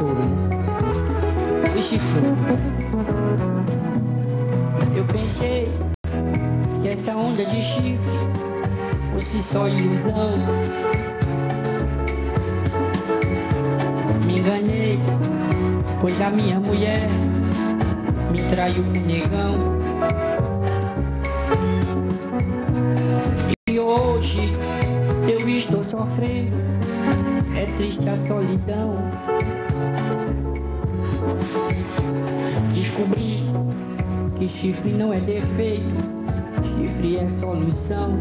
né? O. Eu pensei que essa onda de chifre fosse só ilusão. Me enganei, pois a minha mulher me traiu com negão. E hoje eu estou sofrendo, é triste a solidão. Descobri que chifre não é defeito, chifre é solução.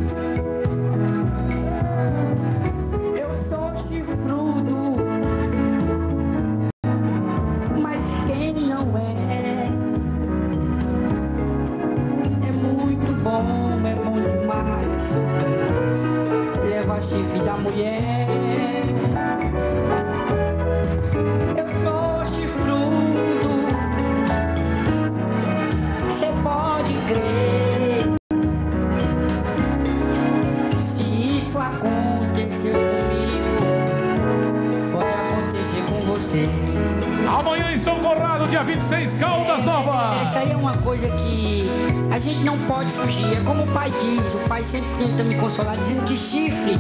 Pode fugir. É como o pai diz, o pai sempre tenta me consolar dizendo que chifre,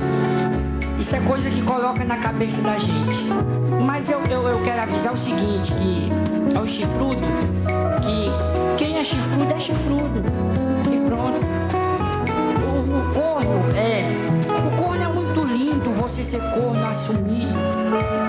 isso é coisa que coloca na cabeça da gente. Mas eu, eu, eu quero avisar o seguinte, que ao chifrudo, que quem é chifrudo é chifrudo. E pronto. O, o corno é. O corno é muito lindo você ser corno, assumir.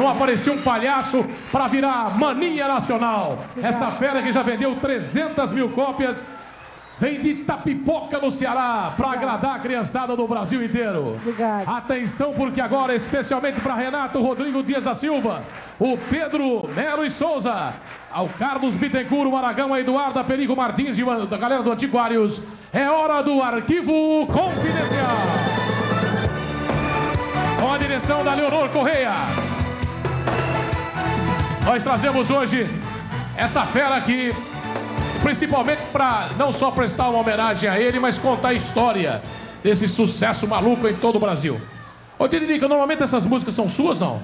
Não aparecia um palhaço para virar mania nacional. Essa fera que já vendeu 300 mil cópias vem de Tapipoca, no Ceará, para agradar a criançada do Brasil inteiro. Obrigado. Atenção, porque agora, especialmente para Renato Rodrigo Dias da Silva, o Pedro Mero e Souza, ao Carlos Bittencourt, o Aragão, a Eduarda Perigo Martins e a galera do Antiquários, é hora do arquivo confidencial. Com a direção da Leonor Correia. Nós trazemos hoje essa fera aqui, principalmente para não só prestar uma homenagem a ele, mas contar a história desse sucesso maluco em todo o Brasil. Ô Tiririca, normalmente essas músicas são suas, não?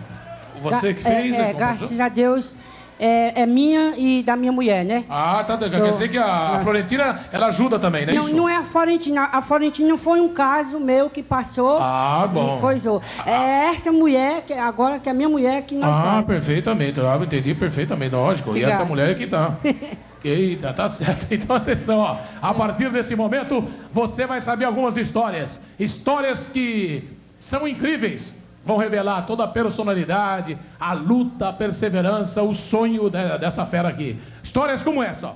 Você que Ga- é, fez? É, é graças a Deus, é, é minha e da minha mulher, né? Ah, tá. Quer Eu- dizer que a Ah. Florentina, ela ajuda também, né? Não, isso? não é a Florentina. A Florentina foi um caso meu que passou Ah, bom. e coisou. É essa mulher, que agora que é a minha mulher, que nós Ah, faz. perfeitamente. Eu entendi perfeitamente, lógico. E Obrigado. essa mulher aqui tá. Eita, tá certo. Então atenção, ó. A partir desse momento, você vai saber algumas histórias. Histórias que são incríveis. Vão revelar toda a personalidade, a luta, a perseverança, o sonho de- dessa fera aqui. Histórias como essa.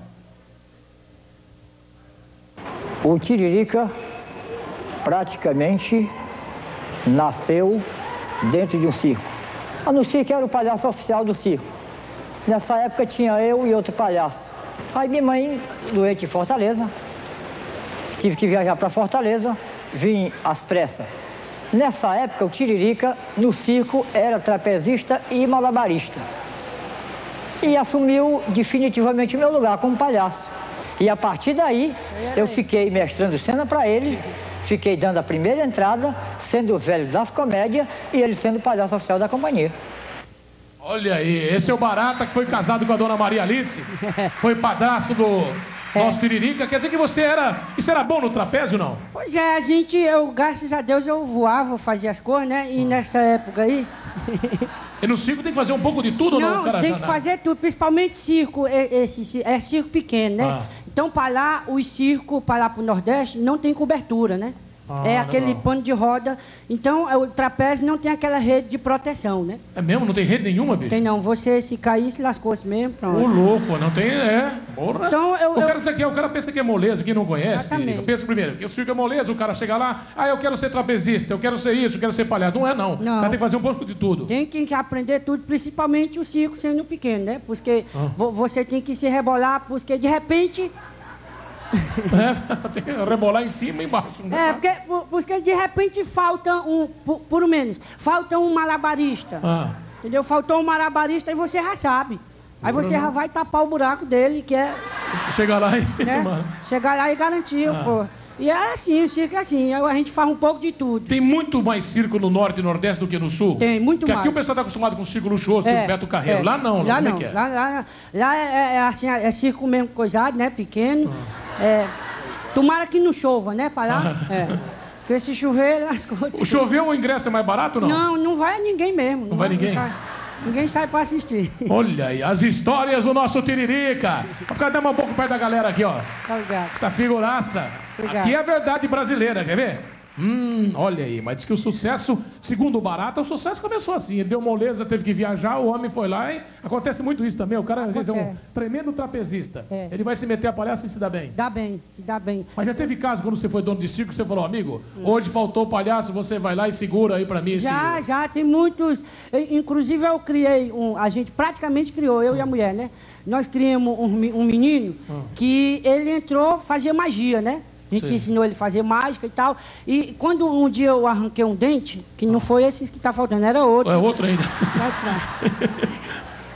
O Tiririca praticamente nasceu dentro de um circo. A no circo era o palhaço oficial do circo. Nessa época tinha eu e outro palhaço. Aí minha mãe, doente em Fortaleza, tive que viajar para Fortaleza, vim às pressas. Nessa época, o Tiririca, no circo, era trapezista e malabarista. E assumiu definitivamente meu lugar como palhaço. E a partir daí, eu fiquei mestrando cena para ele, fiquei dando a primeira entrada, sendo os velhos das comédias e ele sendo o palhaço oficial da companhia. Olha aí, esse é o Barata que foi casado com a dona Maria Alice. Foi padrasto do nosso Tiririca. Quer dizer que você era. Isso era bom no trapézio, não? Pois é, a gente, eu, graças a Deus, eu voava, fazia as coisas, né? E nessa época aí, E no circo tem que fazer um pouco de tudo não? Não, cara tem que fazer tudo, principalmente circo, é, esse, é circo pequeno, né? Ah. Então, para lá, os circos, para lá para o Nordeste, não tem cobertura, né? Ah, é aquele legal. pano de roda. Então, é, o trapézio não tem aquela rede de proteção, né? É mesmo? Não tem rede nenhuma, bicho? Tem não. Você, se cair, se lascou-se mesmo, Ô, pronto. louco, não tem. É. Então, eu- o, eu- cara, isso aqui, o cara pensa que é moleza, que não conhece. Exatamente. Tiririca. Pensa primeiro, que o circo é moleza, o cara chega lá, ah, eu quero ser trapezista, eu quero ser isso, eu quero ser palhaço. Não é, não. Não. O cara tem que fazer um pouco de tudo. Tem que aprender tudo, principalmente o circo sendo pequeno, né? Porque Ah. vo- você tem que se rebolar, porque de repente. É, tem que rebolar em cima e embaixo. né? É, porque, por- porque de repente falta um, por, por menos, falta um malabarista. Ah, Entendeu? Faltou um malabarista e você já sabe. Aí você já vai tapar o buraco dele, que é, chega lá e. né? Chegar lá e garantir, Ah. pô. E é assim, o circo é assim, a gente faz um pouco de tudo. Tem muito mais circo no norte e nordeste do que no sul? Tem, muito Porque aqui mais. o pessoal está acostumado com circo luxuoso, tipo Beto Carreiro. é. Lá não, lá não. é que é? Lá, lá, lá é, é- é assim, é circo mesmo coisado, né? Pequeno. Ah. É, tomara que não chova, né? Pra lá. É. Porque se chover, lascou. O choveu, o ingresso é mais barato ou não? Não, não vai ninguém mesmo. Não, vai ninguém? sai- ninguém sai pra assistir. Olha aí, as histórias do nosso Tiririca. Vou ficar dando um pouco perto da galera aqui, ó. Ligado? Essa figuraça. Obrigado. Aqui é a verdade brasileira, quer ver? Hum, olha aí, mas diz que o sucesso, segundo o Barata, o sucesso começou assim. Ele deu moleza, teve que viajar, o homem foi lá e acontece muito isso também. O cara às vezes é um tremendo trapezista. É. Ele vai se meter a palhaço e se dá bem. Dá bem, se dá bem. Mas já teve caso quando você foi dono de circo, você falou, amigo, hoje faltou o palhaço, você vai lá e segura aí pra mim esse... Já, já, tem muitos. Inclusive eu criei um. A gente praticamente criou, eu e a mulher, né? Nós criamos um, um menino que ele entrou, fazia magia, né? A gente Sim. ensinou ele a fazer mágica e tal. E quando um dia eu arranquei um dente, que não foi esse que tá faltando, era outro. É outro ainda.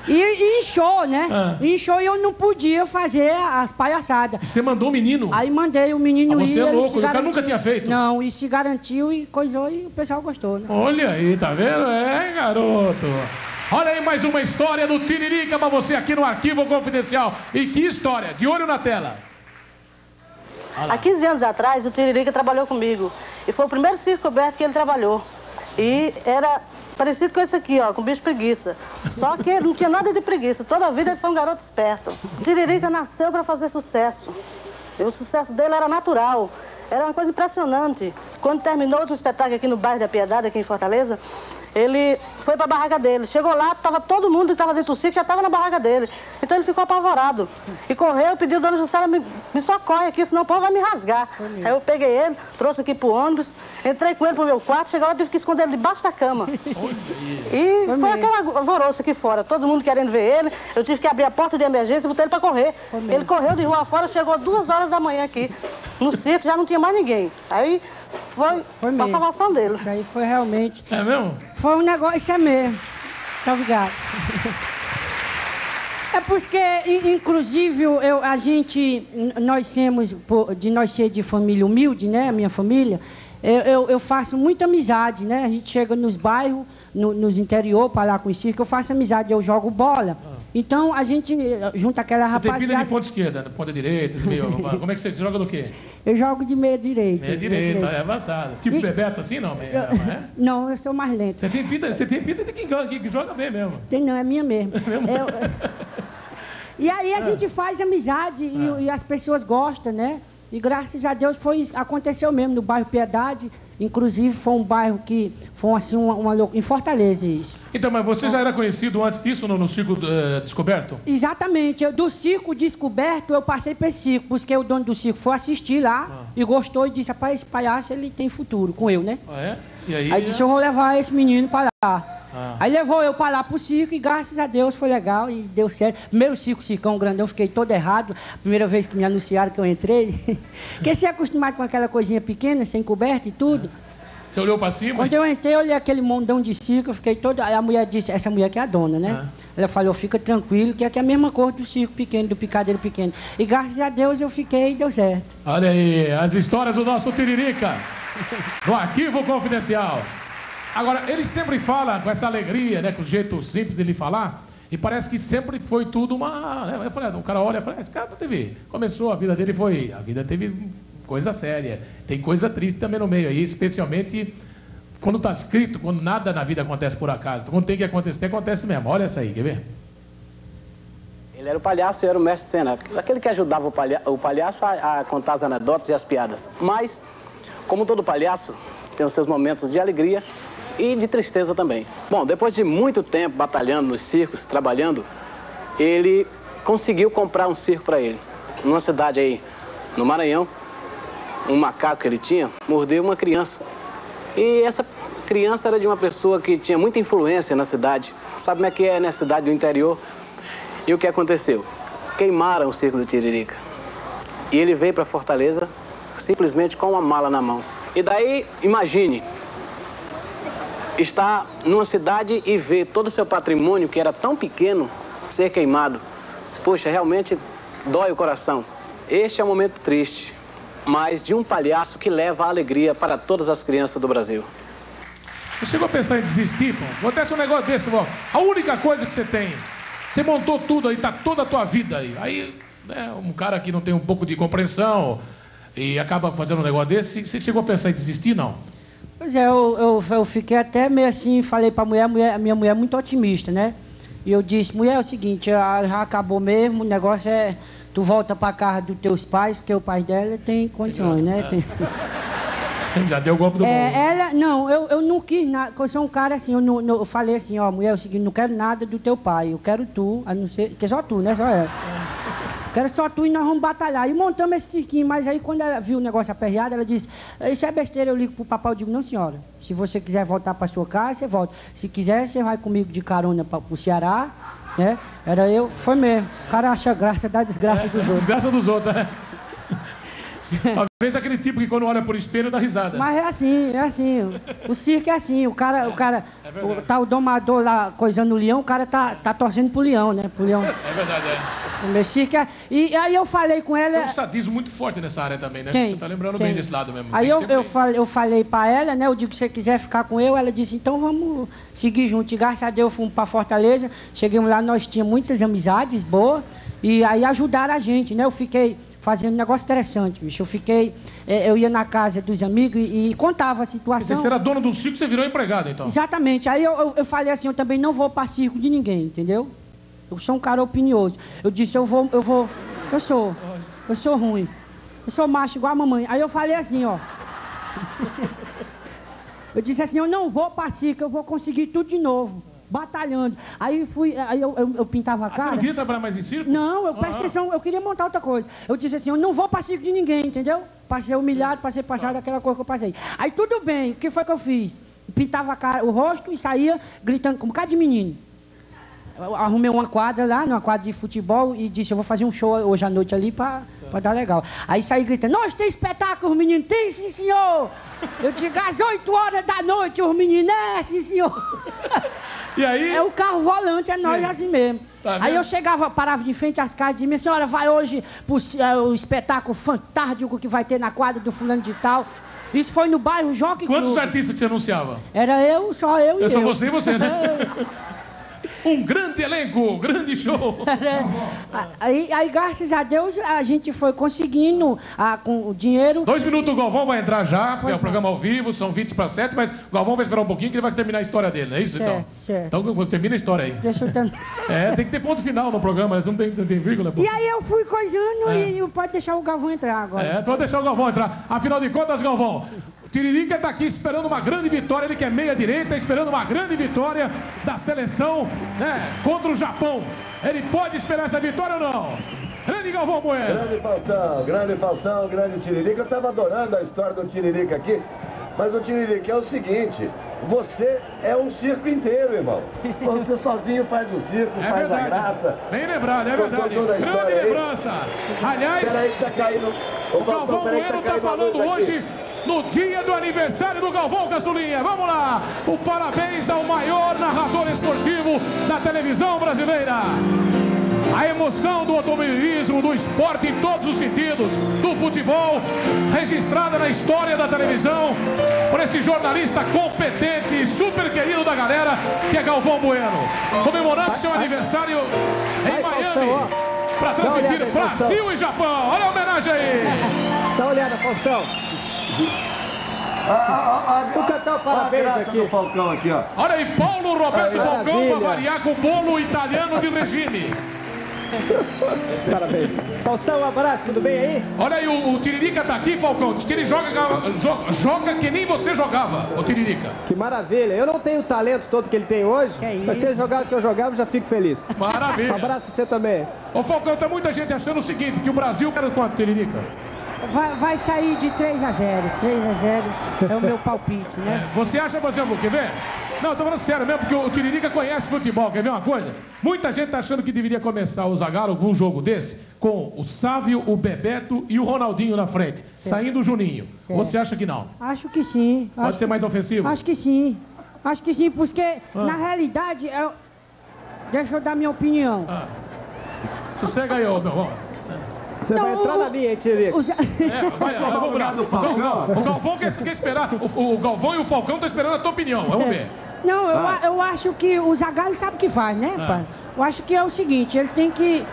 E, e inchou, né? Ah. Inchou e eu não podia fazer as palhaçadas. E você mandou o menino. Aí mandei o menino Ah, você ir. é ele louco, o cara nunca tinha feito. Não, e se garantiu e coisou e o pessoal gostou, né? Olha aí, tá vendo? É, garoto. Olha aí mais uma história do Tiririca pra você aqui no Arquivo Confidencial. E que história? De olho na tela. Há 15 anos atrás, o Tiririca trabalhou comigo. E foi o primeiro circo coberto que ele trabalhou. E era parecido com esse aqui, ó, com bicho preguiça. Só que ele não tinha nada de preguiça. Toda a vida ele foi um garoto esperto. O Tiririca nasceu para fazer sucesso. E o sucesso dele era natural. Era uma coisa impressionante. Quando terminou outro espetáculo aqui no bairro da Piedade, aqui em Fortaleza, ele foi para a barraca dele. Chegou lá, estava todo mundo que estava dentro do circo já estava na barraca dele. Então ele ficou apavorado. E correu, pediu, dona Juscelia, me, me socorre aqui, senão o povo vai me rasgar. Aí eu peguei ele, trouxe aqui pro ônibus, entrei com ele pro meu quarto, chegou lá, tive que esconder ele debaixo da cama. E foi aquele alvoroço aqui fora, todo mundo querendo ver ele. Eu tive que abrir a porta de emergência e botar ele para correr. Ele correu de rua fora, chegou duas horas da manhã aqui. No circo já não tinha mais ninguém. Aí foi, Foi a salvação dele. Isso aí foi realmente. É mesmo? Foi um negócio, isso é mesmo. Tá ligado? É porque, in- inclusive, eu, a gente, nós temos, de nós ser de família humilde, né, a minha família, eu, eu, eu faço muita amizade, né? A gente chega nos bairros, no, nos interior, para lá com o circo, eu faço amizade, eu jogo bola. Então, a gente eh, junta aquela Você tem pilha de rapaziada. ponta esquerda, de ponta direita, de meio. Como é que você você joga do quê? Eu jogo de meia direita. Meia direita, é avançada. Tipo E- Bebeto assim, não? É, é? Não, eu sou mais lento. Você tem pinta, você tem pinta de quem joga, joga bem mesmo. Tem não, é minha mesmo. mesmo? Eu- e aí a gente faz amizade e, Ah. e as pessoas gostam, né? E graças a Deus foi aconteceu mesmo no bairro Piedade. Inclusive foi um bairro que foi assim uma, uma em Fortaleza isso. Então, mas você já era conhecido antes disso no, no Circo eh, Descoberto? Exatamente. Eu, do circo descoberto, eu passei para esse circo, porque o dono do circo foi assistir lá Ah. e gostou e disse, rapaz, esse palhaço ele tem futuro com eu, né? Ah, é? Aí? Aí disse, eu vou levar esse menino para lá. Ah. Aí levou eu para lá pro circo e graças a Deus foi legal e deu certo. Primeiro circo, circão grandão, fiquei todo errado. Primeira vez que me anunciaram que eu entrei. Porque você é acostumado com aquela coisinha pequena, sem coberta e tudo. Você olhou pra cima? Quando eu entrei, eu olhei aquele mondão de circo, eu fiquei todo. Aí a mulher disse, essa mulher que é a dona, né? Ah. Ela falou, fica tranquilo, que aqui é a mesma cor do circo pequeno, do picadeiro pequeno. E graças a Deus eu fiquei e deu certo. Olha aí, as histórias do nosso Tiririca, no Arquivo Confidencial. Agora, ele sempre fala com essa alegria, né, com o jeito simples dele falar, e parece que sempre foi tudo uma... Né, eu falei, o cara olha e fala, esse cara não teve... Começou, a vida dele foi... A vida teve coisa séria. Tem coisa triste também no meio aí, especialmente quando está escrito, quando nada na vida acontece por acaso, quando tem que acontecer, acontece mesmo. Olha essa aí, quer ver? Ele era o palhaço era o mestre cena, aquele que ajudava o, palha o palhaço a, a, contar as anedotas e as piadas. Mas, como todo palhaço, tem os seus momentos de alegria e de tristeza também. Bom, depois de muito tempo batalhando nos circos, trabalhando, ele conseguiu comprar um circo para ele. Numa cidade aí, no Maranhão, um macaco que ele tinha mordeu uma criança. E essa criança era de uma pessoa que tinha muita influência na cidade. Sabe como é que é na cidade do interior? E o que aconteceu? Queimaram o circo do Tiririca. E ele veio para Fortaleza simplesmente com uma mala na mão. E daí, imagine, estar numa cidade e ver todo o seu patrimônio, que era tão pequeno, ser queimado. Poxa, realmente dói o coração. Este é um momento triste, mas de um palhaço que leva a alegria para todas as crianças do Brasil. Você chegou a pensar em desistir, pô? Acontece um negócio desse, pô. A única coisa que você tem você montou tudo aí, tá toda a tua vida aí. Aí, né, um cara que não tem um pouco de compreensão e acaba fazendo um negócio desse, você chegou a pensar em desistir, não? Pois é, eu, eu, eu fiquei até meio assim, falei pra mulher, mulher, a minha mulher é muito otimista, né? E eu disse, mulher, é o seguinte, já acabou mesmo, o negócio é, tu volta pra casa dos teus pais, porque o pai dela tem condições, né? Tem... Já deu o golpe do é, Ela, não, eu, eu não quis nada, eu sou um cara assim, eu, não, eu falei assim, ó, mulher, é o seguinte, não quero nada do teu pai, eu quero tu, a não ser, que só tu, né, só ela. Quero só tu e nós vamos batalhar. E montamos esse cirquinho, mas aí quando ela viu o negócio aperreado, ela disse, isso é besteira, eu ligo pro papai, eu digo, não senhora, se você quiser voltar pra sua casa, você volta. Se quiser, você vai comigo de carona pra, pro Ceará, né? Era eu, foi mesmo. O cara acha graça da desgraça é, dos outros. Desgraça dos outros, né? Às vezes aquele tipo que quando olha por espelho dá risada. Mas é assim, é assim. O circo é assim. O cara, o cara, é o, tá o domador lá coisando o leão, o cara tá, tá torcendo pro leão, né? Pro leão. É verdade, é. O meu circo é... E aí eu falei com ela... Tem um sadismo muito forte nessa área também, né? Tem, Você tá lembrando tem. bem desse lado mesmo. Aí eu, sempre... eu, falei, eu falei pra ela, né? Eu digo, se você quiser ficar com eu, ela disse, então vamos seguir junto. E graças a Deus fomos pra Fortaleza. Chegamos lá, nós tínhamos muitas amizades boas. E aí ajudaram a gente, né? Eu fiquei fazendo um negócio interessante, bicho. Eu fiquei, é, eu ia na casa dos amigos e, e contava a situação. Você era dona do circo, você virou empregado, então? Exatamente. Aí eu, eu, eu, falei assim, eu também não vou para circo de ninguém, entendeu? Eu sou um cara opinioso. Eu disse, eu vou, eu vou, eu sou, eu sou ruim. Eu sou macho igual a mamãe. Aí eu falei assim, ó. eu disse assim, eu não vou para circo, eu vou conseguir tudo de novo batalhando. Aí fui, aí eu, eu, eu pintava a cara. Ah, você não queria trabalhar mais em circo? Não, eu presta atenção, eu queria montar outra coisa. Eu disse assim, eu não vou para circo de ninguém, entendeu? Passei humilhado, passei passado aquela coisa que eu passei. Aí tudo bem, o que foi que eu fiz? Pintava a cara, o rosto e saía gritando como um bocado de menino. Eu arrumei uma quadra lá, numa quadra de futebol, e disse, eu vou fazer um show hoje à noite ali para pra dar legal. Aí saí gritando, nós tem espetáculo, menino? Tem, sim, senhor! Eu digo, às 8 horas da noite, os meninos, é, sim, senhor! E aí? É o carro volante, é nós Sim. assim mesmo. Tá aí eu chegava, parava de frente às casas e dizia, minha senhora, vai hoje pro é, o espetáculo fantástico que vai ter na quadra do fulano de tal. Isso foi no bairro Jockey Quantos Club. artistas você anunciava? Era eu, só eu, e eu. Só você e você, né? Um grande elenco, grande show. É. aí, aí, graças a Deus, a gente foi conseguindo a, com o dinheiro. Dois minutos, o Galvão vai entrar já, porque é o programa ao vivo, são 20 para 7, mas o Galvão vai esperar um pouquinho que ele vai terminar a história dele, não é isso? Certo, então, certo. então termina a história aí. Deixa eu terminar. É, tem que ter ponto final no programa, mas não tem, não tem vírgula. Pô. E aí eu fui coisando é. e pode deixar o Galvão entrar agora. É, pode deixar o Galvão entrar. Afinal de contas, Galvão, Tiririca está aqui esperando uma grande vitória, ele que é meia direita, esperando uma grande vitória da seleção né, contra o Japão. Ele pode esperar essa vitória ou não? Grande Galvão Bueno. Grande Faustão, grande Faustão, grande Tiririca. Eu estava adorando a história do Tiririca aqui. Mas o Tiririca é o seguinte, você é um circo inteiro, irmão. Você sozinho faz o circo, é faz verdade. a graça. Bem lembrado, é verdade. Grande lembrança. Aliás, peraí que tá caindo. o Galvão Bueno está tá falando hoje no dia do aniversário do Galvão Caçulinha. Vamos lá, o parabéns ao maior narrador esportivo da televisão brasileira. A emoção do automobilismo, do esporte em todos os sentidos, do futebol, registrada na história da televisão, por esse jornalista competente e super querido da galera, que é Galvão Bueno. Comemorando seu aniversário em Miami, para transmitir Brasil e Japão. Olha a homenagem aí. Dá uma olhada, Faustão. Cantar parabéns aqui. do Falcão aqui, ó. Olha aí, Paulo Roberto Falcão para variar com o bolo italiano de regime. Parabéns. Faustão, um abraço, tudo bem aí? Olha aí, o, o Tiririca tá aqui, Falcão. Diz que ele joga, joga, joga, que nem você jogava, o Tiririca. Que maravilha. Eu não tenho o talento todo que ele tem hoje, mas se ele jogar o que eu jogava, já fico feliz. Maravilha. Um abraço pra você também. Ô, Falcão, tá muita gente achando o seguinte, que o Brasil quer quanto, Tiririca? Vai, vai, sair de 3 a 0. 3 a 0 é o meu palpite, né? É, você acha, por exemplo, quer ver? Não, tô falando sério mesmo, porque o Tiririca conhece futebol. Quer ver uma coisa? Muita gente tá achando que deveria começar o Zagallo algum jogo desse com o Sávio, o Bebeto e o Ronaldinho na frente, certo. saindo o Juninho. Certo. Você acha que não? Acho que sim. Pode acho ser mais ofensivo? Acho que sim. Acho que sim, porque ah. na realidade, eu... deixa eu dar minha opinião. Ah. Sossega aí, ô meu. Você vai entrar na minha, hein, Tirico? É, vai, vamos lá. O Galvão, o Galvão quer, quer esperar. O, o, Galvão e o Falcão estão esperando a tua opinião. Vamos ver. Não, eu, eu acho que o Zagallo sabe o que faz, né, ah. pai? Eu acho que é o seguinte, ele tem que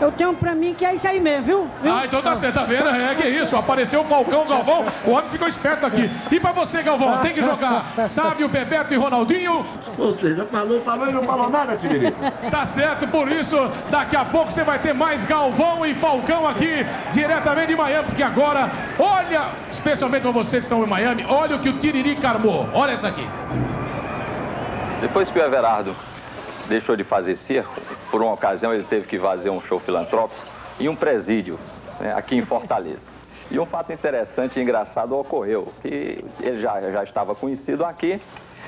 eu tenho pra mim que é isso aí mesmo, viu? viu? Ah, então tá certo, tá vendo? É que isso, apareceu o Falcão, Galvão, o homem ficou esperto aqui. E pra você, Galvão, tem que jogar Sábio, Bebeto e Ronaldinho. Ou seja, falou, falou e não falou nada, Tiririca. Tá certo, por isso, daqui a pouco você vai ter mais Galvão e Falcão aqui, diretamente de Miami, porque agora, olha, especialmente pra vocês que estão em Miami, olha o que o Tiririca armou. Olha essa aqui. Depois que o Everardo deixou de fazer circo, por uma ocasião ele teve que fazer um show filantrópico em um presídio, né, aqui em Fortaleza. E um fato interessante e engraçado ocorreu, que ele já, já estava conhecido aqui,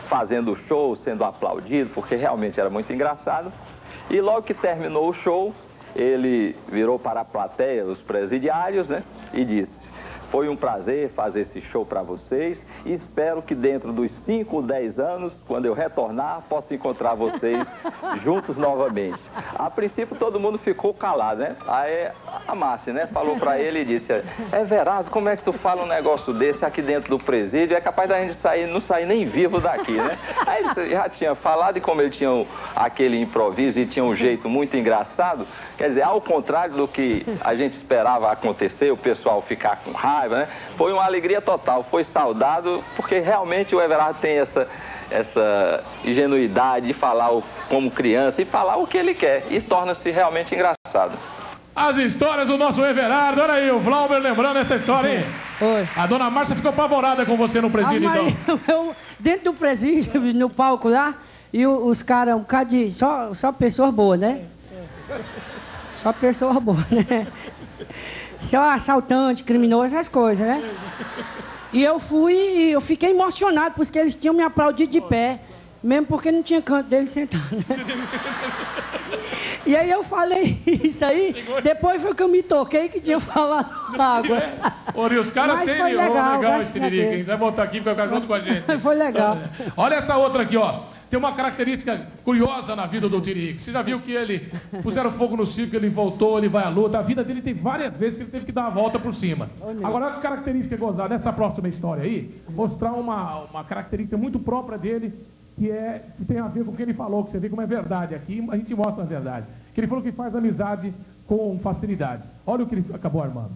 fazendo o show, sendo aplaudido, porque realmente era muito engraçado. E logo que terminou o show, ele virou para a plateia, os presidiários, né, e disse, foi um prazer fazer esse show para vocês e espero que dentro dos 5 ou 10 anos, quando eu retornar, possa encontrar vocês juntos novamente. A princípio todo mundo ficou calado, né? Aí a Márcia, né, falou para ele e disse, é Verado, como é que tu fala um negócio desse aqui dentro do presídio? É capaz da gente sair, não sair nem vivo daqui, né? Aí ele já tinha falado e como ele tinha aquele improviso e tinha um jeito muito engraçado, quer dizer, ao contrário do que a gente esperava acontecer, o pessoal ficar com raiva, raiva, né? Foi uma alegria total, foi saudado, porque realmente o Everardo tem essa, essa ingenuidade de falar o, como criança e falar o que ele quer, e torna-se realmente engraçado. As histórias do nosso Everardo, olha aí, o Vlauber lembrando essa história, hein? Oi. A dona Márcia ficou apavorada com você no presídio, ah, então. Eu, dentro do presídio, no palco lá, e os caras, um cara de. Só, só pessoas boas, né? Só pessoas boas, né? Só assaltante, criminoso, essas coisas, né? E eu fui e eu fiquei emocionado, porque eles tinham me aplaudido de pé, mesmo porque não tinha canto dele sentar, né? E aí eu falei isso aí, depois foi que eu me toquei que tinha falado água. Ô, e os caras sempre legal, legal esse Tiririca, Vai voltar aqui ficar junto com a gente. Foi legal. Olha essa outra aqui, ó. Tem uma característica curiosa na vida do Tiririca. Você já viu que ele puseram fogo no circo, ele voltou, ele vai à luta. A vida dele tem várias vezes que ele teve que dar uma volta por cima. Agora, a característica gozada nessa próxima história aí, mostrar uma, uma característica muito própria dele, que, é, que tem a ver com o que ele falou, que você vê como é verdade aqui, a gente mostra a verdade. Que ele falou que faz amizade com facilidade. Olha o que ele acabou armando.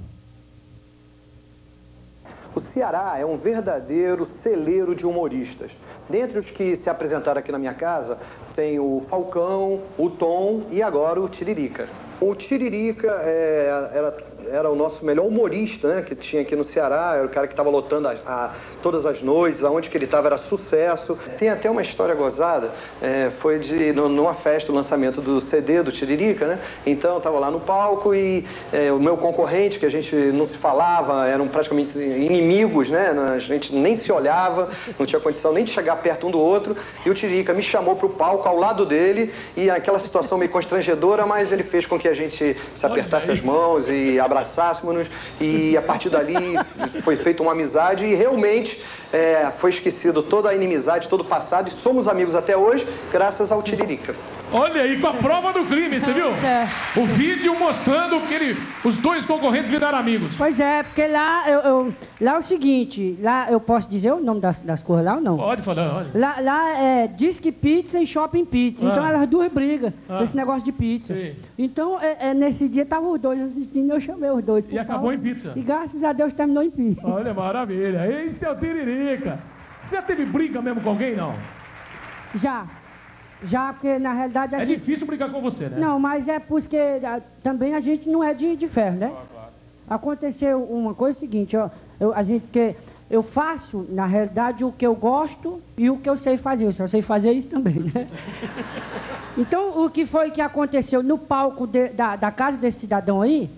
O Ceará é um verdadeiro celeiro de humoristas. Dentre os que se apresentaram aqui na minha casa, tem o Falcão, o Tom e agora o Tiririca. O Tiririca é, era era o nosso melhor humorista, né, que tinha aqui no Ceará, era o cara que estava lotando a, a, todas as noites, aonde que ele estava era sucesso. Tem até uma história gozada, é, foi de no, numa festa, o lançamento do CD do Tiririca, né? Então eu estava lá no palco e é, o meu concorrente, que a gente não se falava, eram praticamente inimigos, né? A gente nem se olhava, não tinha condição nem de chegar perto um do outro. E o Tiririca me chamou para o palco ao lado dele e aquela situação meio constrangedora, mas ele fez com que a gente se apertasse as mãos e abraçássemos e a partir dali foi feita uma amizade e realmente é, foi esquecido toda a inimizade, todo o passado e somos amigos até hoje, graças ao Tiririca. Olha aí, com a prova do crime, você viu? É. O vídeo mostrando que ele, os dois concorrentes viraram amigos. Pois é, porque lá, eu, eu- lá é o seguinte, lá eu posso dizer o nome das, das coisas lá ou não? Pode falar, olha. Lá, lá é Disque Pizza e Shopping Pizza. Então Ah. elas duas brigam Ah. esse negócio de pizza. Sim. Então, é, é, nesse dia estavam os dois assistindo, eu chamei os dois. E acabou em pizza. E graças a Deus terminou em pizza. Olha, maravilha. Esse é o Tiririca. Você já teve briga mesmo com alguém, não? Já. Já, porque na realidade a É gente. difícil brigar com você, né? Não, mas é porque ah, também a gente não é de, de ferro, né? Aconteceu uma coisa seguinte, ó, eu, a gente que eu faço, na realidade, o que eu gosto e o que eu sei fazer. Eu só sei fazer isso também, né? Então, o que foi que aconteceu no palco de- da, da casa desse cidadão aí,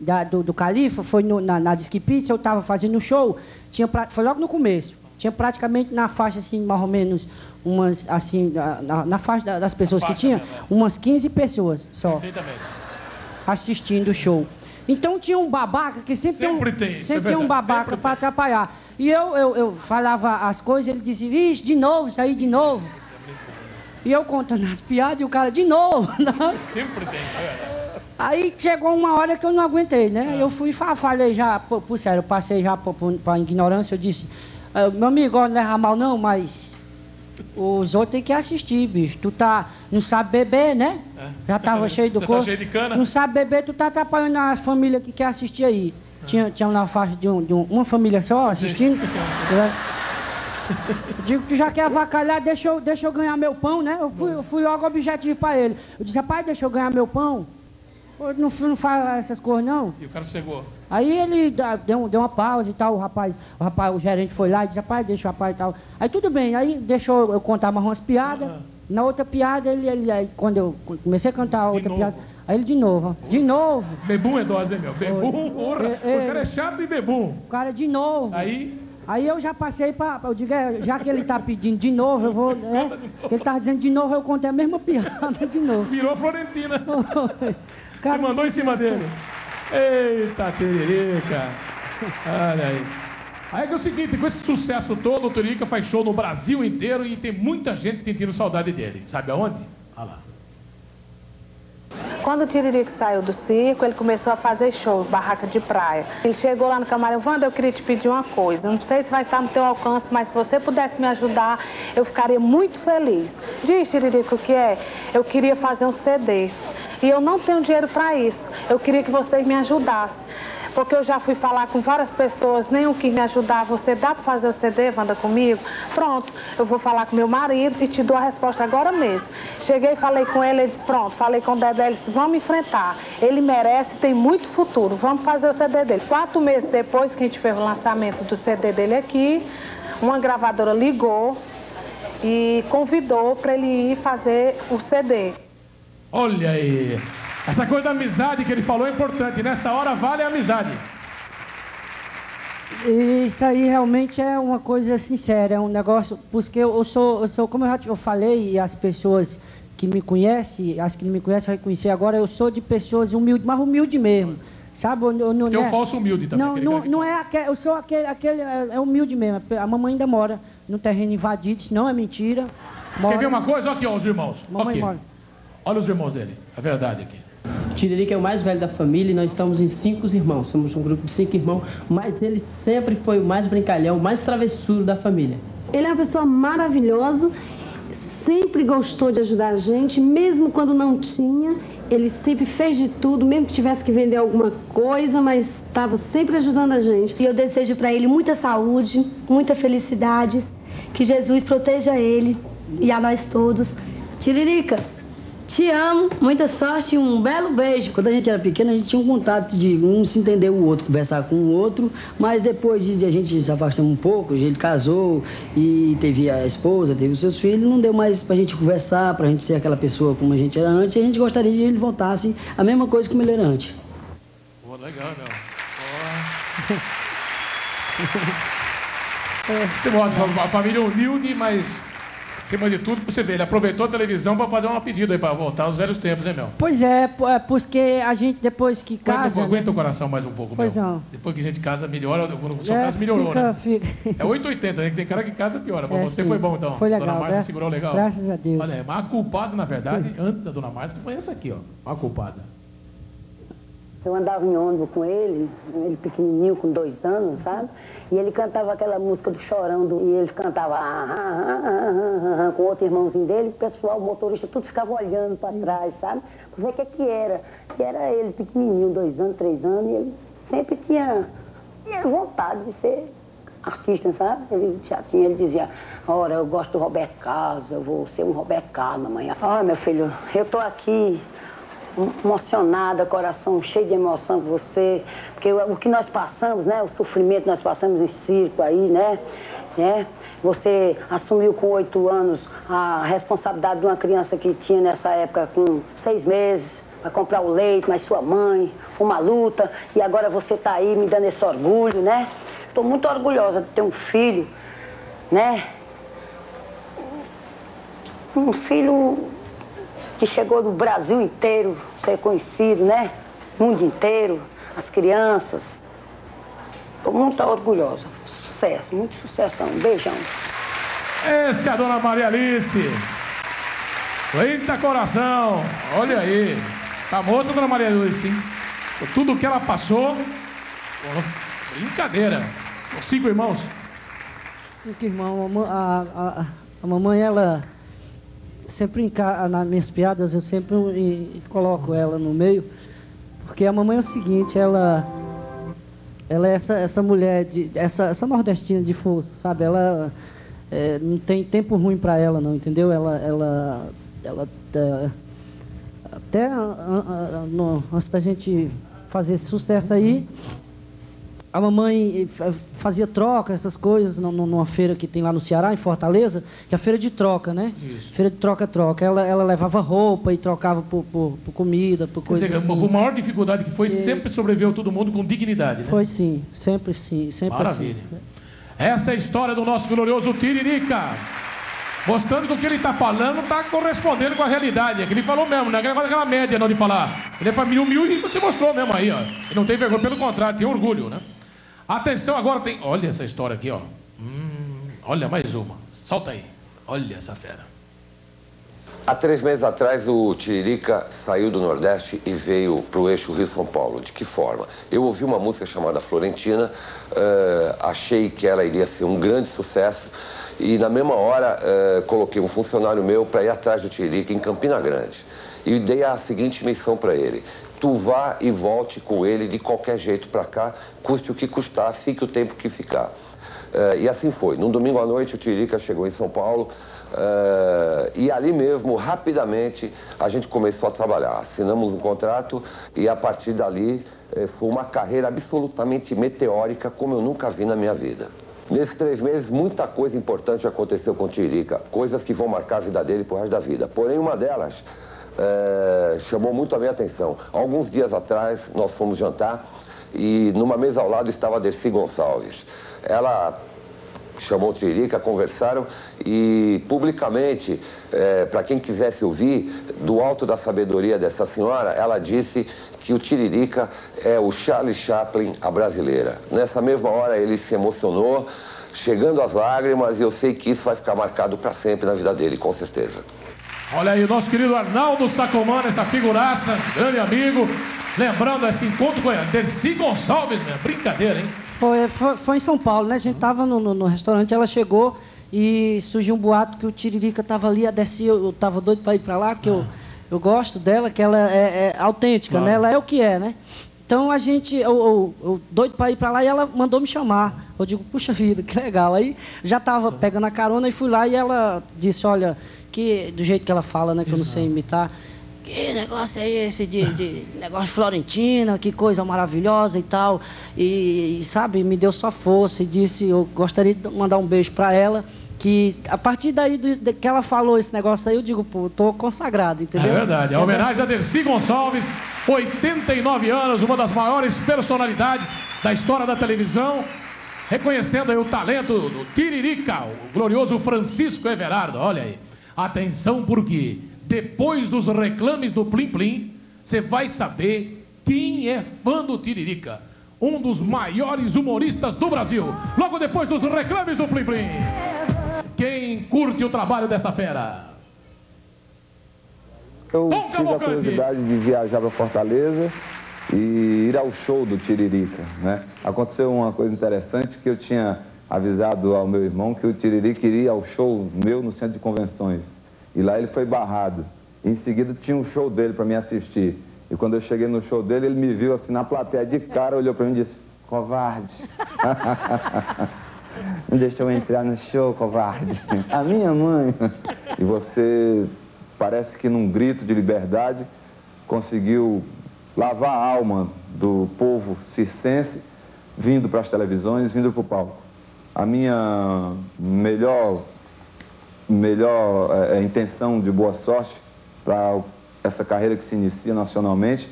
da- do, do Califa, foi no- na, na Disque Pizza, eu estava fazendo show, tinha pra- foi logo no começo, tinha praticamente na faixa, assim, mais ou menos, umas, assim, na, na- faixa da- das pessoas que faixa tinha, mesmo, é. umas 15 pessoas só Perfeitamente. assistindo o show. Então tinha um babaca que sempre, Sempre tem, um, tem, sempre é tem um babaca para atrapalhar. E eu, eu, eu falava as coisas, ele dizia, vixe, de novo, isso aí de novo. E eu contando as piadas e o cara, de novo. Sempre tem, é verdade. Aí chegou uma hora que eu não aguentei, né? Eu fui e fa- falei já, por, por sério, passei já para ignorância, eu disse, "Ah, meu amigo, não leva mal não, mas os outros têm que assistir, bicho. Tu tá, não sabe beber, né? Já tava cheio do É. Tá corpo. cheio de cana? Não sabe beber, tu tá atrapalhando a família que quer assistir aí. É. Tinha, tinha na faixa de, um- de um- uma família só assistindo. Eu Digo, tu já quer avacalhar, deixa eu, deixa eu ganhar meu pão, né? Eu fui, eu fui logo objetivo para ele. Eu disse, rapaz, deixa eu ganhar meu pão. Pô, Não, não faz essas coisas, não. E o cara chegou. Aí ele deu, deu uma pausa e tal, o rapaz, o rapaz, o gerente foi lá e disse, rapaz, deixa o rapaz e tal. Aí tudo bem, aí deixou eu contar mais umas piadas. Na outra piada, ele, ele- aí, quando eu comecei a cantar a outra piada, aí ele de novo, ó, de novo, Bebum é dose, hein, meu? Bebum, porra. É, é. O cara é chato e bebum. o cara de novo. Aí, Aí eu já passei para. Eu digo, é, já que ele tá pedindo de novo, eu vou. Que ele tá dizendo de novo, eu contei a mesma piada de novo. virou Florentina. Você Cara, mandou em cima dele. Eita, Tiririca. Olha aí. Aí é o seguinte, com esse sucesso todo, o Tiririca faz show no Brasil inteiro e tem muita gente sentindo saudade dele. Sabe aonde? Olha lá. Quando o Tiririca saiu do circo, ele começou a fazer show, barraca de praia. Ele chegou lá no camarim, Wanda, eu queria te pedir uma coisa. Não sei se vai estar no teu alcance, mas se você pudesse me ajudar, eu ficaria muito feliz. Diz, Tiririca, o que é? Eu queria fazer um CD. E eu não tenho dinheiro para isso. Eu queria que vocês me ajudassem. Porque eu já fui falar com várias pessoas, nenhum quis me ajudar. Você dá para fazer o CD, Wanda, comigo? Pronto, eu vou falar com meu marido e te dou a resposta agora mesmo. Cheguei falei com ele, ele disse, pronto, falei com o Dedé, ele disse, vamos enfrentar. Ele merece, tem muito futuro, vamos fazer o CD dele. Quatro meses depois que a gente fez o lançamento do CD dele aqui, uma gravadora ligou e convidou para ele ir fazer o CD. Olha aí. Essa coisa da amizade que ele falou é importante. Nessa hora vale a amizade. Isso aí realmente é uma coisa sincera, é um negócio, porque eu sou, eu sou como eu já eu falei, e as pessoas que me conhecem, as que não me conhecem vão reconhecer agora, eu sou de pessoas humildes, mas humilde mesmo. Sabe? Eu, eu, não- Tem o né? falso humilde também. Não, não, não é aquele, eu sou aquele, aquele é, é humilde mesmo. A mamãe ainda mora no terreno invadido, isso não é mentira. Mora, Quer ver uma coisa? Olha aqui, ó, os irmãos. Mamãe Aqui. mora. Olha os irmãos dele. A verdade aqui. Tiririca é o mais velho da família e nós estamos em cinco irmãos. Somos um grupo de cinco irmãos, mas ele sempre foi o mais brincalhão, o mais travessuro da família. Ele é uma pessoa maravilhosa, sempre gostou de ajudar a gente, mesmo quando não tinha. Ele sempre fez de tudo, mesmo que tivesse que vender alguma coisa, mas estava sempre ajudando a gente. E eu desejo para ele muita saúde, muita felicidade, que Jesus proteja ele e a nós todos. Tiririca, te amo, muita sorte e um belo beijo. Quando a gente era pequeno, a gente tinha um contato de um se entender o outro, conversar com o outro, mas depois de, de a gente se afastar um pouco, ele casou e teve a esposa, teve os seus filhos, não deu mais pra gente conversar, pra gente ser aquela pessoa como a gente era antes, e a gente gostaria de que ele voltasse a mesma coisa como ele era antes. Pô, legal, meu. Ó. Você mostra a família humilde, mas Acima de tudo, você vê, ele aproveitou a televisão para fazer uma pedida aí para voltar aos velhos tempos, hein, Mel? Pois é, é porque a gente depois que casa. Aguenta, aguenta né? o coração mais um pouco, Pois Mel. não. Depois que a gente casa, melhora. O seu é, caso melhorou, fica, né? Fica. É 880, né? Tem cara que casa piora. Mas É, você sim. foi bom, então. Foi legal, Dona Márcia graças- segurou legal. graças a Deus. Olha, mas a culpada, na verdade, antes da Dona Márcia, foi essa aqui, ó. A culpada. Eu andava em ônibus com ele, ele pequenininho, com dois anos, sabe? E ele cantava aquela música do Chorão, do- e ele cantava ah, ah, ah, ah, ah, ah, com outro irmãozinho dele, o pessoal, o motorista, tudo ficava olhando para trás, sabe? Pra ver o que que era. E era ele pequenininho, dois anos, três anos, e ele sempre tinha, tinha vontade de ser artista, sabe? Ele já tinha, ele dizia, ora, eu gosto do Roberto Carlos, eu vou ser um Roberto Carlos amanhã. Ah, meu filho, eu tô aqui emocionada, coração cheio de emoção com você, porque o, que nós passamos, né, o sofrimento que nós passamos em circo aí, né, né, você assumiu com oito anos a responsabilidade de uma criança que tinha nessa época com seis meses, para comprar o leite, mas sua mãe, uma luta, e agora você está aí me dando esse orgulho, né? Estou muito orgulhosa de ter um filho, né? Um filho que chegou do Brasil inteiro, ser conhecido, né? Mundo inteiro, as crianças. Estou muito orgulhosa. Sucesso, muito sucesso. Um beijão. Essa é a Dona Maria Alice. Eita coração, olha aí. A moça, Dona Maria Alice, hein? Tudo que ela passou, pô, brincadeira. São cinco irmãos. Cinco irmãos. A, a, a, a mamãe, ela sempre nas minhas piadas eu sempre coloco ela no meio, porque a mamãe é o seguinte, ela ela é essa, essa mulher de essa, essa nordestina de força, sabe? Ela eh, não tem tempo ruim para ela não, entendeu? Ela ela ela eh, até a- a- a- no- antes da gente fazer esse sucesso aí, a mamãe eh, fa- fazia troca, essas coisas, nu- nu- numa feira que tem lá no Ceará, em Fortaleza, que é a feira de troca, né? Isso. Feira de troca-troca. Ela, ela levava roupa e trocava por, por, por comida, por coisas assim. a maior dificuldade que foi, É. sempre sobreviveu todo mundo com dignidade, né? Foi sim, sempre sim, sempre Maravilha. assim. Essa é a história do nosso glorioso Tiririca. Mostrando que o que ele está falando está correspondendo com a realidade. É que ele falou mesmo, não é aquela- aquela média não de falar. Ele é família mil e você mostrou mesmo aí, ó. E não tem vergonha, pelo contrário, tem orgulho, né? Atenção, agora tem. Olha essa história aqui, ó. Hum, olha mais uma. Solta aí. Olha essa fera. Há três meses atrás, o Tiririca saiu do Nordeste e veio para o eixo Rio-São Paulo. De que forma? Eu ouvi uma música chamada Florentina, eh, achei que ela iria ser um grande sucesso e, na mesma hora, eh, coloquei um funcionário meu para ir atrás do Tiririca em Campina Grande. E dei a seguinte missão para ele. Tu vá e volte com ele de qualquer jeito para cá, custe o que custar, fique o tempo que ficar. Eh, e assim foi. Num domingo à noite, o Tiririca chegou em São Paulo eh, e ali mesmo, rapidamente, a gente começou a trabalhar. Assinamos um contrato e a partir dali eh, foi uma carreira absolutamente meteórica como eu nunca vi na minha vida. Nesses três meses, muita coisa importante aconteceu com o Tiririca, coisas que vão marcar a vida dele pro resto da vida. Porém, uma delas eh, chamou muito a minha atenção. Alguns dias atrás, nós fomos jantar e numa mesa ao lado estava a Dercy Gonçalves. Ela chamou o Tiririca, conversaram e publicamente, para quem quisesse ouvir, do alto da sabedoria dessa senhora, ela disse que o Tiririca é o Charlie Chaplin, a brasileira. Nessa mesma hora ele se emocionou, chegando às lágrimas, e eu sei que isso vai ficar marcado para sempre na vida dele, com certeza. Olha aí, o nosso querido Arnaldo Sacomano, essa figuraça, grande amigo. Lembrando esse encontro com a Dercy Gonçalves, né? Brincadeira, hein? Foi, foi, foi em São Paulo, né? A gente tava no, no, no restaurante, ela chegou e surgiu um boato que o Tiririca tava ali, a Desci, eu, eu tava doido para ir para lá, porque eu, eu gosto dela, que ela é, é autêntica, Claro. né? Ela é o que é, né? Então a gente, eu, eu, eu doido para ir para lá e ela mandou me chamar. Eu digo, puxa vida, que legal. Aí já tava pegando a carona e fui lá e ela disse, olha, que do jeito que ela fala, né? Que eu não sei imitar. Que negócio é esse de, de negócio de Florentina, que coisa maravilhosa e tal. E, e, sabe, me deu sua força e disse, eu gostaria de mandar um beijo para ela. Que a partir daí do, de, que ela falou esse negócio aí, eu digo, pô, tô consagrado, entendeu? É verdade. A homenagem a Dercy Gonçalves, 89 anos, uma das maiores personalidades da história da televisão. reconhecendo aí o talento do Tiririca, o glorioso Francisco Everardo. Olha aí. Atenção, porque depois dos reclames do Plim Plim, você vai saber quem é fã do Tiririca. Um dos maiores humoristas do Brasil. Logo depois dos reclames do Plim Plim. Quem curte o trabalho dessa fera? Eu tive a curiosidade de viajar para Fortaleza e ir ao show do Tiririca, né? Aconteceu uma coisa interessante que eu tinha avisado ao meu irmão que o Tiririca iria ao show meu no centro de convenções. E lá ele foi barrado. Em seguida tinha um show dele para me assistir. E quando eu cheguei no show dele, ele me viu assim na plateia de cara, olhou para mim e disse, covarde. Não deixou eu entrar no show, covarde. A minha mãe. E você, parece que num grito de liberdade, conseguiu lavar a alma do povo circense, vindo para as televisões, vindo para o palco. A minha melhor, melhor é, intenção de boa sorte para essa carreira que se inicia nacionalmente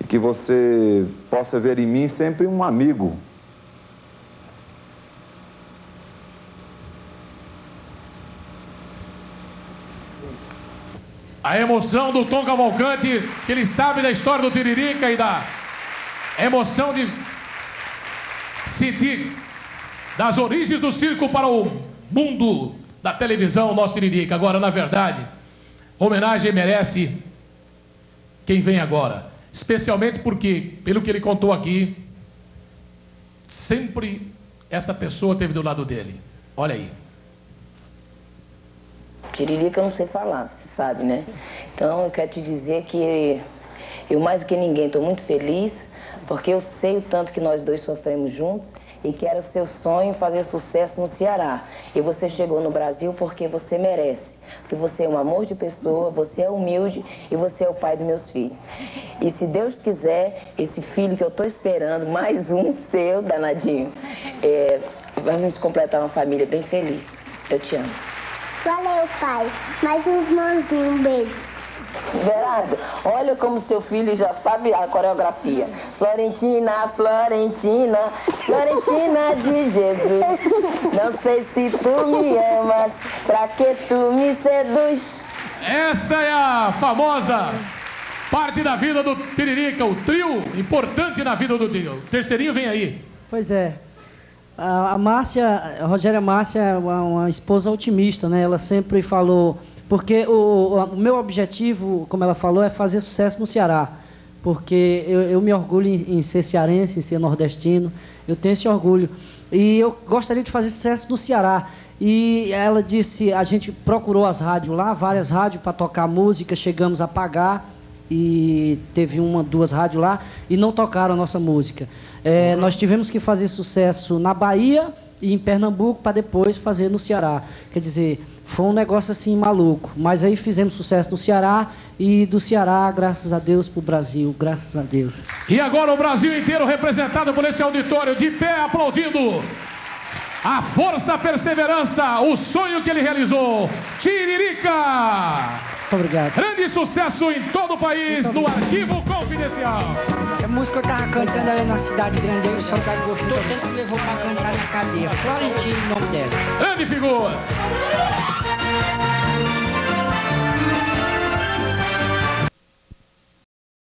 e que você possa ver em mim sempre um amigo. A emoção do Tom Cavalcante, que ele sabe da história do Tiririca e da emoção de sentir das origens do circo para o mundo da televisão, nosso Tiririca. Agora, na verdade, homenagem merece quem vem agora. Especialmente porque, pelo que ele contou aqui, sempre essa pessoa esteve do lado dele. Olha aí. Tiririca eu não sei falar, você sabe, né? Então eu quero te dizer que eu mais do que ninguém estou muito feliz, porque eu sei o tanto que nós dois sofremos juntos e que era o seu sonho fazer sucesso no Ceará. E você chegou no Brasil porque você merece. Porque você é um amor de pessoa, você é humilde e você é o pai dos meus filhos. E se Deus quiser, esse filho que eu estou esperando, mais um seu, danadinho, é, vamos completar uma família bem feliz. Eu te amo. Valeu, pai. Mais um irmãozinho, um beijo. Berardo, olha como seu filho já sabe a coreografia. Florentina, Florentina, Florentina de Jesus. Não sei se tu me amas, pra que tu me seduz. Essa é a famosa parte da vida do Tiririca, o trio importante na vida do trio. Terceirinho vem aí. Pois é. A, a Márcia, a Rogéria Márcia é uma, uma esposa otimista, né? Ela sempre falou porque o, o, meu objetivo, como ela falou, é fazer sucesso no Ceará. Porque eu, eu me orgulho em, em, ser cearense, em ser nordestino. Eu tenho esse orgulho. E eu gostaria de fazer sucesso no Ceará. E ela disse, a gente procurou as rádios lá, várias rádios para tocar música, chegamos a pagar e teve uma, duas rádios lá e não tocaram a nossa música. É, uhum. Nós tivemos que fazer sucesso na Bahia e em Pernambuco para depois fazer no Ceará. Quer dizer, foi um negócio assim maluco. Mas aí fizemos sucesso no Ceará e do Ceará, graças a Deus, para o Brasil, graças a Deus. E agora o Brasil inteiro representado por esse auditório, de pé aplaudindo. A força, a perseverança, o sonho que ele realizou. Tiririca! Obrigado. Grande sucesso em todo o país no Arquivo Confidencial. Essa música eu tava cantando ali na cidade grande, o soldado gostou tanto que levou pra cantar na cadeia. Florentino, o nome dela. Grande figura.